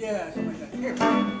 Yeah, something like that. Here.